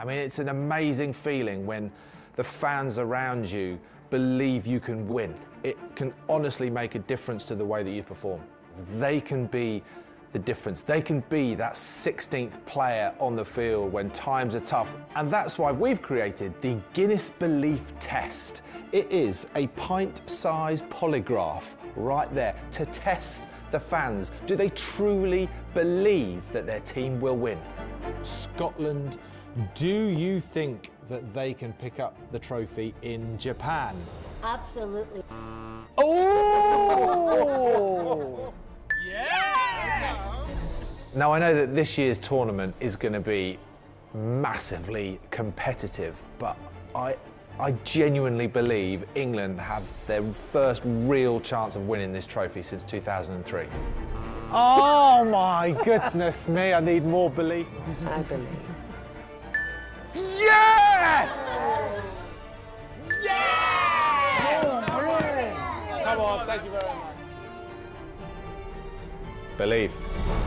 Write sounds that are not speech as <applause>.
I mean, it's an amazing feeling when the fans around you believe you can win. It can honestly make a difference to the way that you perform. They can be the difference. They can be that 16th player on the field when times are tough. And that's why we've created the Guinness Belief Test. It is a pint sized polygraph right there to test the fans. Do they truly believe that their team will win? Scotland, do you think that they can pick up the trophy in Japan? Absolutely. Oh! <laughs> yes! Now, I know that this year's tournament is going to be massively competitive, but I, I genuinely believe England have their first real chance of winning this trophy since 2003. Oh my goodness me, I need more belief. I believe. Come on, thank you very much. Believe.